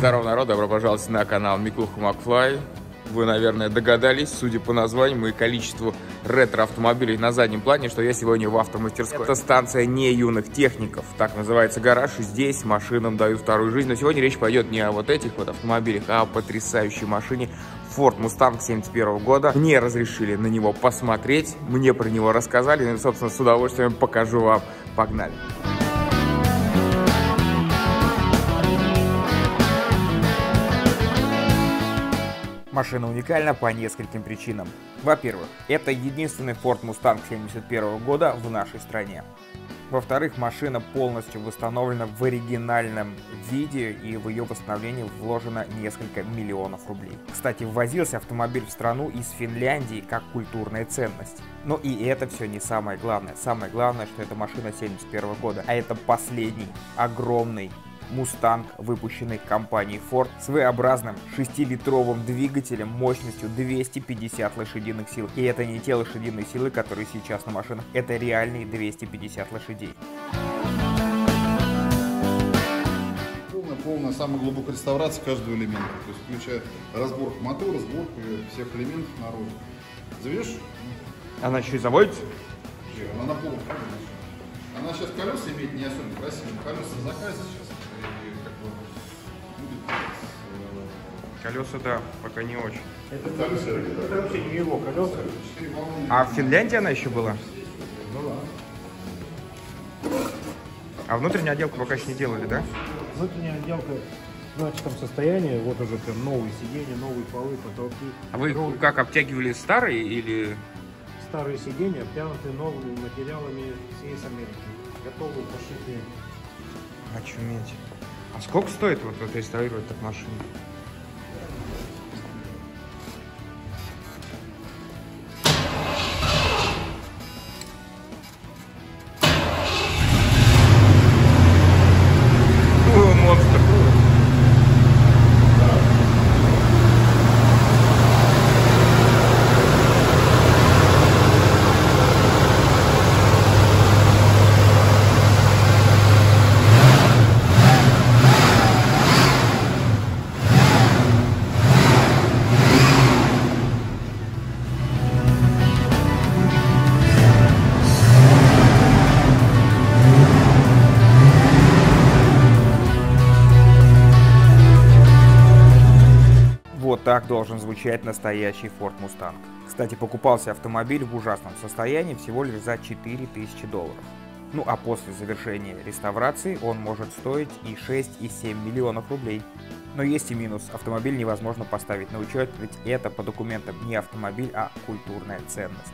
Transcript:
народ, добро пожаловать на канал Миклуха Макфлай. Вы, наверное, догадались, судя по названию и количеству ретро-автомобилей на заднем плане, что я сегодня в автомастерской. Это станция не юных техников, так называется гараж, и здесь машинам дают вторую жизнь. Но сегодня речь пойдет не о вот этих вот автомобилях, а о потрясающей машине Ford Mustang 71 года. Мне разрешили на него посмотреть, мне про него рассказали, и, собственно, с удовольствием покажу вам. Погнали! Машина уникальна по нескольким причинам. Во-первых, это единственный Ford Mustang 71 года в нашей стране. Во-вторых, машина полностью восстановлена в оригинальном виде и в ее восстановление вложено несколько миллионов рублей. Кстати, ввозился автомобиль в страну из Финляндии как культурная ценность. Но и это все не самое главное. Самое главное, что это машина 71 года, а это последний огромный Mustang, выпущенный компанией Ford, с V-образным 6-литровым двигателем мощностью 250 лошадиных сил. И это не те лошадиные силы, которые сейчас на машинах, это реальные 250 лошадей. Полная, самая глубокая реставрация каждого элемента. То есть включая разборку мотора, сборку всех элементов наружу. Заведешь? Она еще и заводится? Она на полном Она сейчас колеса имеет не особенно красивые. Колеса в заказе сейчас. Колеса, да, пока не очень. Это, это, это вообще не его колеса. А в Финляндии она еще была? Ну да. А внутреннюю отделку пока еще не делали, да? Внутренняя отделка в начатом состоянии, вот уже прям новые сиденья, новые полы, потолки. А вы Роль. как обтягивали старые или? Старые сиденья обтянуты новыми материалами всей Америки. Готовые, пошитые. Очуметь. А сколько стоит вот, вот реставрировать так машину? Так должен звучать настоящий Ford Mustang. Кстати, покупался автомобиль в ужасном состоянии всего лишь за 4000 долларов. Ну а после завершения реставрации он может стоить и 6, и 7 миллионов рублей. Но есть и минус. Автомобиль невозможно поставить на учет, ведь это по документам не автомобиль, а культурная ценность.